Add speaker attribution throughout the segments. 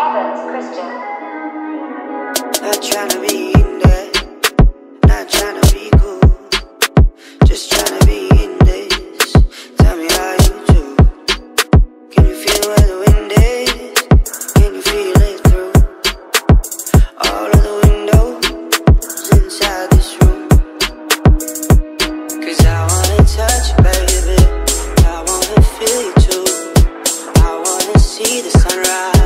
Speaker 1: Evans Christian.
Speaker 2: Not trying to be in there, not trying to be cool, just trying to be in this. Tell me how you do. Can you feel where the wind is? Can you feel it through all of the windows inside this room? Cause I wanna touch you, baby, I wanna feel you too, I wanna see the sunrise.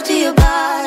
Speaker 2: love to your body.